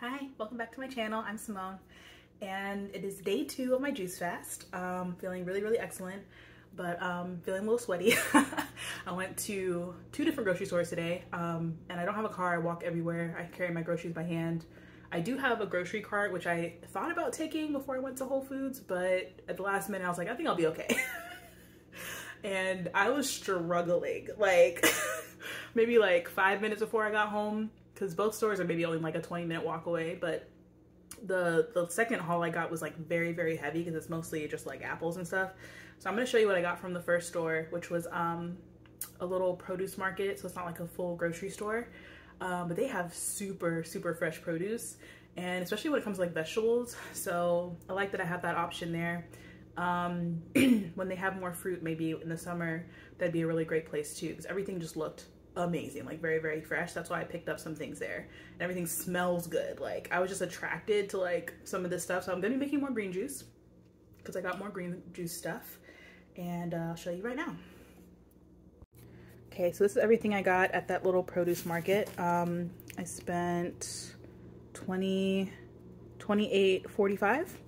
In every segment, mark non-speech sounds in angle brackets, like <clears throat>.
Hi, welcome back to my channel. I'm Simone and it is day two of my juice fast. Um, feeling really, really excellent, but um, feeling a little sweaty. <laughs> I went to two different grocery stores today um, and I don't have a car. I walk everywhere. I carry my groceries by hand. I do have a grocery cart, which I thought about taking before I went to Whole Foods, but at the last minute I was like, I think I'll be okay. <laughs> and I was struggling, like <laughs> maybe like five minutes before I got home because both stores are maybe only like a 20 minute walk away but the the second haul I got was like very very heavy because it's mostly just like apples and stuff. So I'm gonna show you what I got from the first store which was um a little produce market. So it's not like a full grocery store um, but they have super super fresh produce and especially when it comes to like vegetables. So I like that I have that option there. Um, <clears throat> when they have more fruit maybe in the summer that'd be a really great place too because everything just looked amazing, like very, very fresh. That's why I picked up some things there. And everything smells good. Like I was just attracted to like some of this stuff. So I'm gonna be making more green juice because I got more green juice stuff and uh, I'll show you right now. Okay, so this is everything I got at that little produce market. Um, I spent 20, 28, 45.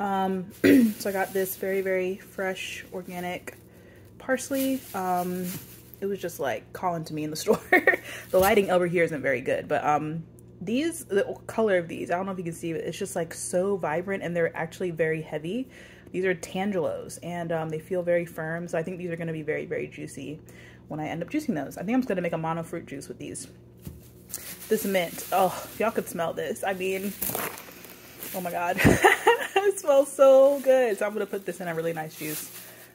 Um, <clears throat> so I got this very, very fresh, organic parsley. Um, it was just like calling to me in the <laughs> store. the lighting over here isn't very good, but um, these, the color of these, I don't know if you can see, but it's just like so vibrant and they're actually very heavy. These are Tangelos and um, they feel very firm. So I think these are gonna be very, very juicy when I end up juicing those. I think I'm just gonna make a mono fruit juice with these. This mint, oh, y'all could smell this. I mean, oh my God, <laughs> it smells so good. So I'm gonna put this in a really nice juice.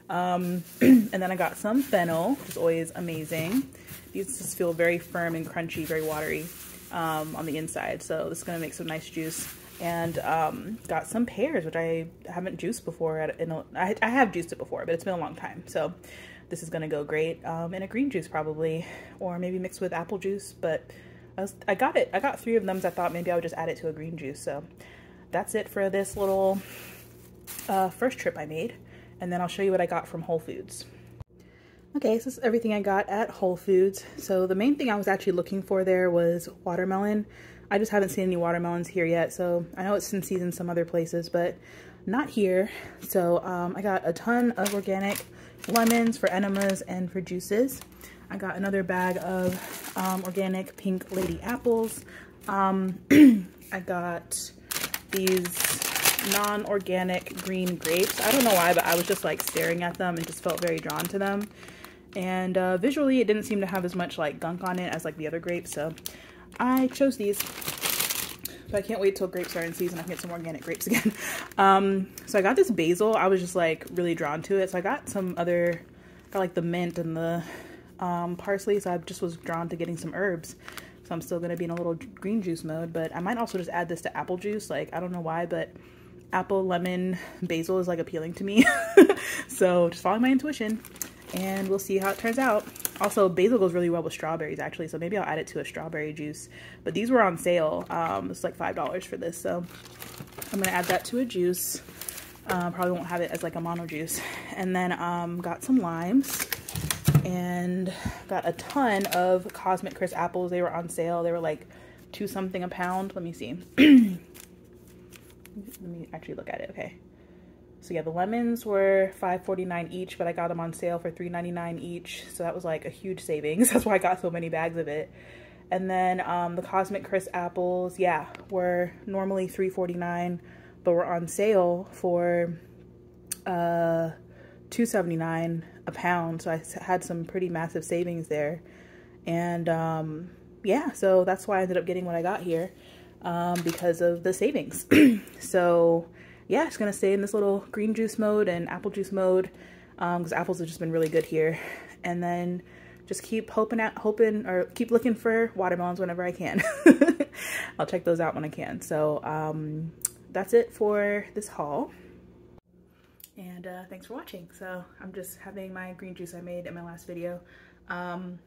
Um, <clears throat> and then I got some fennel, which is always amazing. These just feel very firm and crunchy, very watery um, on the inside. So this is gonna make some nice juice. And um, got some pears, which I haven't juiced before. At, in a, I, I have juiced it before, but it's been a long time. So this is gonna go great um, in a green juice probably, or maybe mixed with apple juice. But I, was, I got it. I got three of them. So I thought maybe I would just add it to a green juice. So that's it for this little uh, first trip I made and then I'll show you what I got from Whole Foods. Okay, so this is everything I got at Whole Foods. So the main thing I was actually looking for there was watermelon. I just haven't seen any watermelons here yet, so I know it's in season some other places, but not here. So um, I got a ton of organic lemons for enemas and for juices. I got another bag of um, organic pink lady apples. Um, <clears throat> I got these non-organic green grapes. I don't know why, but I was just like staring at them and just felt very drawn to them. And uh, visually, it didn't seem to have as much like gunk on it as like the other grapes. So I chose these. But I can't wait till grapes are in season. I can get some organic grapes <laughs> again. Um, so I got this basil. I was just like really drawn to it. So I got some other, got like the mint and the um, parsley. So I just was drawn to getting some herbs. So I'm still going to be in a little green juice mode. But I might also just add this to apple juice. Like, I don't know why, but apple, lemon, basil is like appealing to me. <laughs> so just following my intuition and we'll see how it turns out. Also, basil goes really well with strawberries actually, so maybe I'll add it to a strawberry juice. But these were on sale. Um, it's like $5 for this, so I'm gonna add that to a juice. Uh, probably won't have it as like a mono juice. And then um, got some limes and got a ton of Cosmic Crisp apples. They were on sale. They were like two something a pound. Let me see. <clears throat> let me actually look at it, okay. So yeah, the lemons were $5.49 each, but I got them on sale for $3.99 each. So that was like a huge savings. <laughs> That's why I got so many bags of it. And then um, the Cosmic Crisp apples, yeah, were normally $3.49, but were on sale for uh, $2.79 a pound. So I had some pretty massive savings there. And um, yeah, so that's why I ended up getting what I got here um, because of the savings. <clears throat> so yeah, it's gonna stay in this little green juice mode and apple juice mode because um, apples have just been really good here. And then just keep hoping at hoping or keep looking for watermelons whenever I can. <laughs> I'll check those out when I can. So um, that's it for this haul. And uh, thanks for watching. So I'm just having my green juice I made in my last video. Um,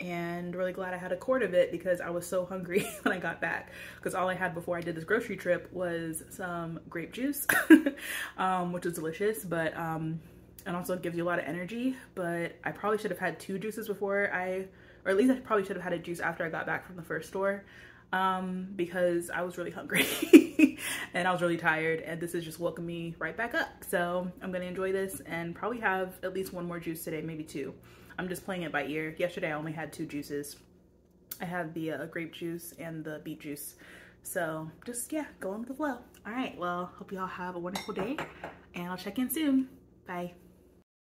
and really glad I had a quart of it because I was so hungry <laughs> when I got back because all I had before I did this grocery trip was some grape juice <laughs> um, which was delicious but um, and also gives you a lot of energy but I probably should have had two juices before I or at least I probably should have had a juice after I got back from the first store um, because I was really hungry <laughs> and I was really tired and this is just woken me right back up. So I'm gonna enjoy this and probably have at least one more juice today, maybe two. I'm just playing it by ear. Yesterday I only had two juices. I had the uh, grape juice and the beet juice. So just, yeah, going with the flow. All right, well, hope y'all have a wonderful day and I'll check in soon. Bye.